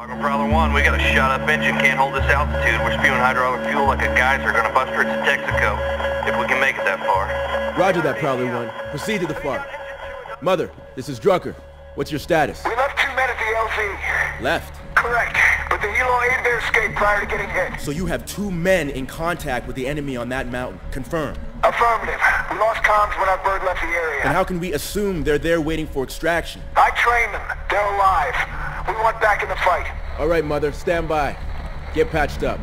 Fargo Prowler 1, we got a shot-up engine, can't hold this altitude. We're spewing hydraulic fuel like a geyser, gonna bust her to Texaco, if we can make it that far. Roger that, Prowler 1. Proceed to the FARP. Mother, this is Drucker. What's your status? We left two men at the LZ. Left. Correct. But the helo aided their escape prior to getting hit. So you have two men in contact with the enemy on that mountain. Confirm. Affirmative. We lost comms when our bird left the area. And how can we assume they're there waiting for extraction? I trained them. They're alive. We want back in the fight. All right, Mother, stand by. Get patched up.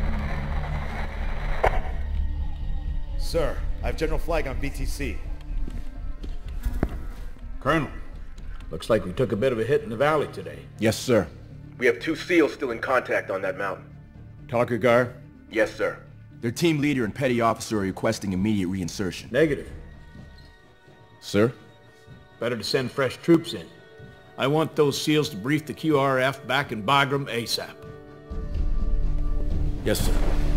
Sir, I have General Flagg on VTC. Colonel, looks like we took a bit of a hit in the valley today. Yes, sir. We have two SEALs still in contact on that mountain. Takur Ghar? Yes, sir. Their team leader and petty officer are requesting immediate reinsertion. Negative. Sir? Better to send fresh troops in. I want those SEALs to brief the QRF back in Bagram ASAP. Yes, sir.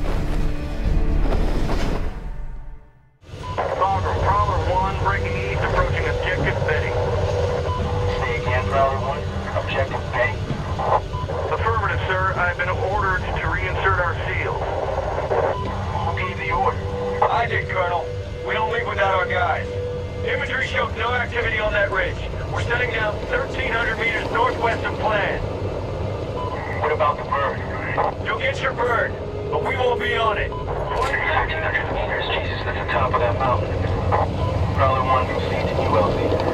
1 proceed to ULZ. Jimmy,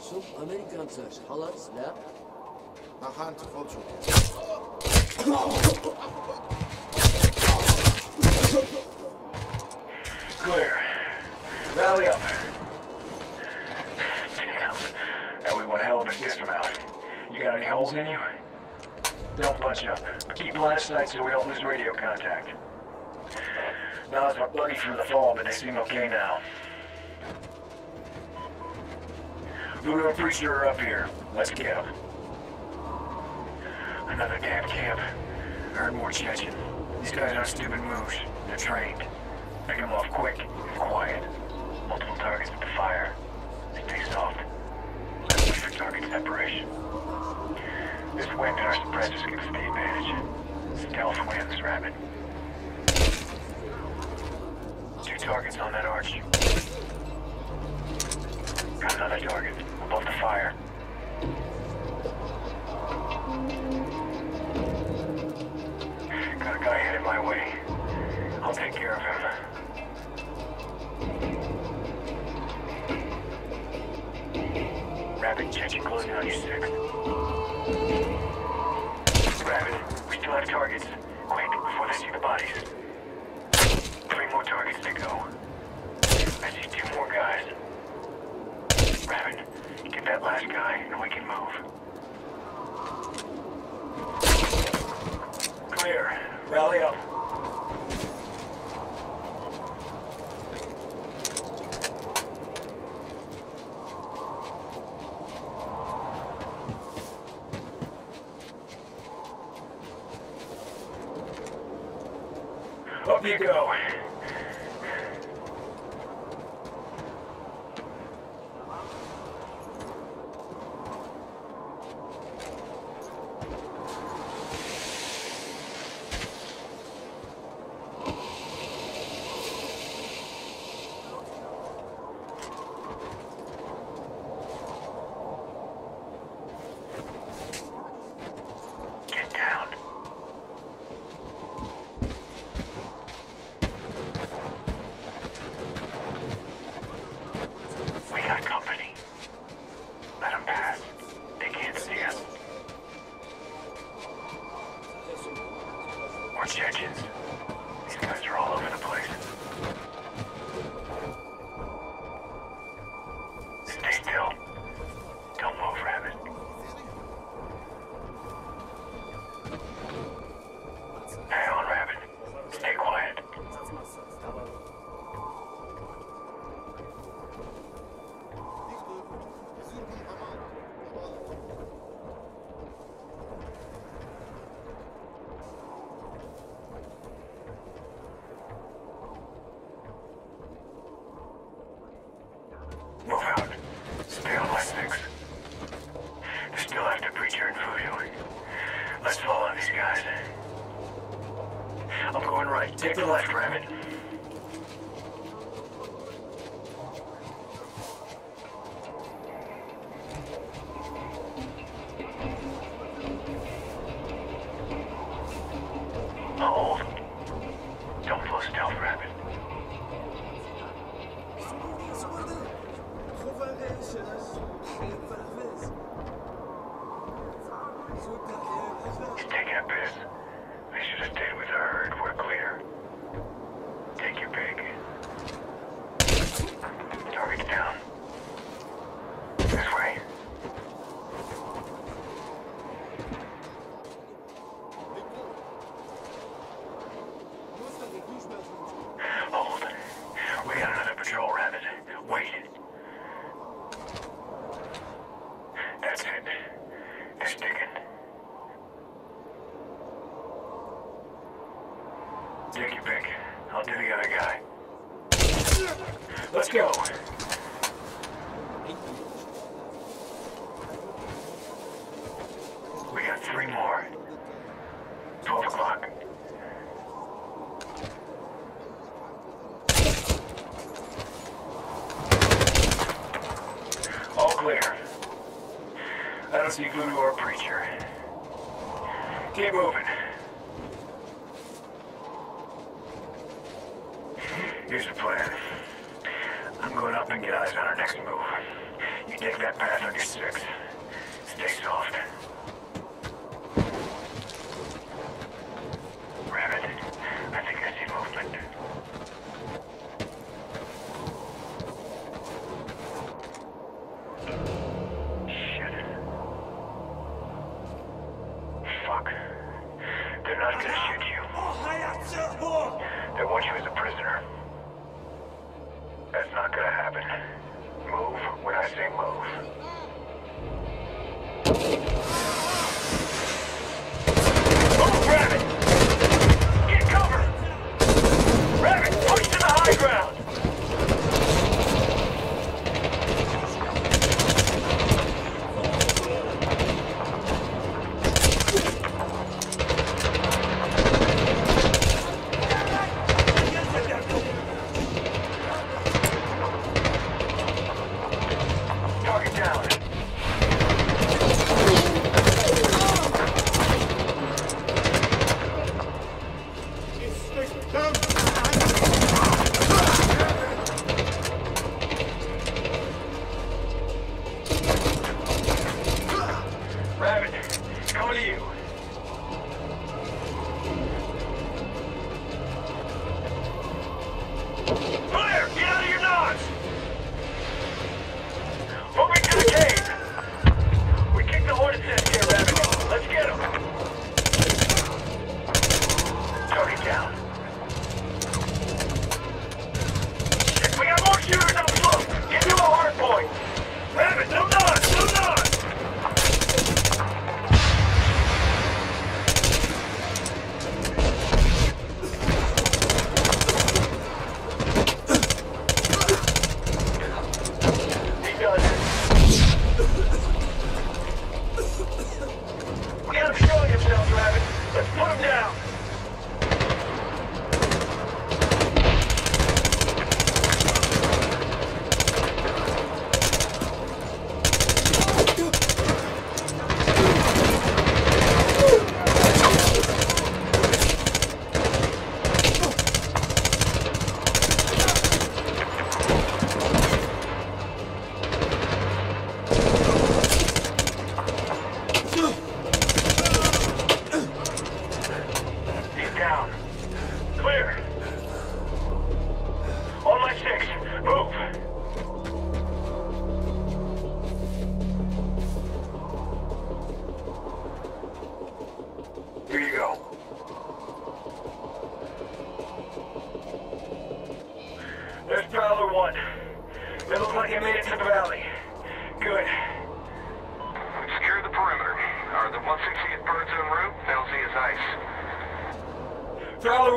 Some Americans are scholars there. Na hand culture. Clear. Rally up. And we want one hell of a system out. You got any holes in you? Don't bunch up. Keep line of sight so we don't lose radio contact. Nas my buddy through the fall, but they seem okay now. Voodoo and Preacher are up here. Let's get them. Another damn camp. Heard more Chechen. These guys aren't stupid moves. They're trained. Pick them off quick and quiet. Multiple targets at the fire. Stay soft. Let's for target separation. This wind and our suppressors give us the advantage. Stealth wins, Rabbit. Two targets on that arch. Got another target above the fire. Got a guy headed my way. I'll take care of him. Rabbit, Chechen closing on you six. Rabbit, we still have targets. Quick, before they see the bodies. Three more targets to go. I see two more guys. Rabbit, get that last guy and we can move. Clear. Rally up. Up Piss. They should have stayed with the herd. We're clear. Take your pick. Target's down. This way. Hold. We got another patrol rabbit. Wait. That's it. They're sticking. Take your pick. I'll do the other guy. Let's go. We got three more. Twelve o'clock. All clear. I don't see Voodoo or Preacher. Keep moving. Here's the plan. I'm going up and get eyes on our next move. You take that path on your six. Stay soft. Rabbit, I think I see movement. Shit. Fuck. They're not gonna shoot you. They want you as a prisoner. That's not gonna happen. Move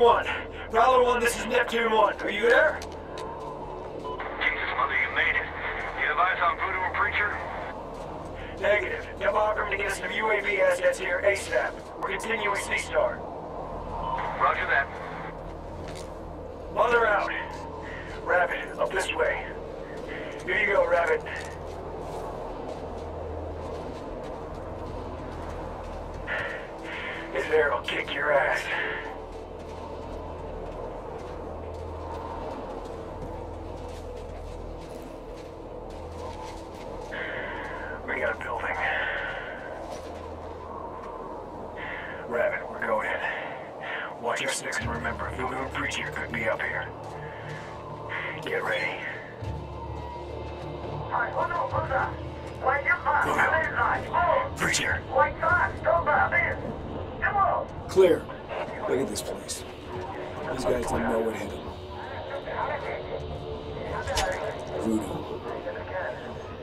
1. Prowler 1, this is Neptune 1. Are you there? Jesus, Mother, you made it. You have eyes on Voodoo or Preacher? Negative. Now to against some UAV assets here ASAP. We're continuing CSAR. Roger that. Mother out. Rabbit, up this way. Here you go, Rabbit. This I'll kick your ass.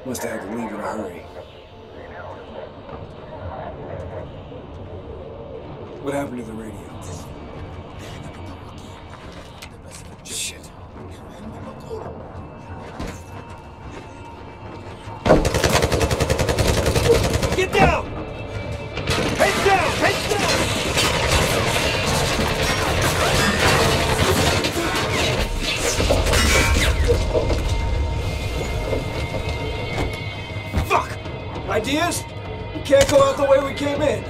Must have had to leave in a hurry. What happened to the radio? We can't go out the way we came in.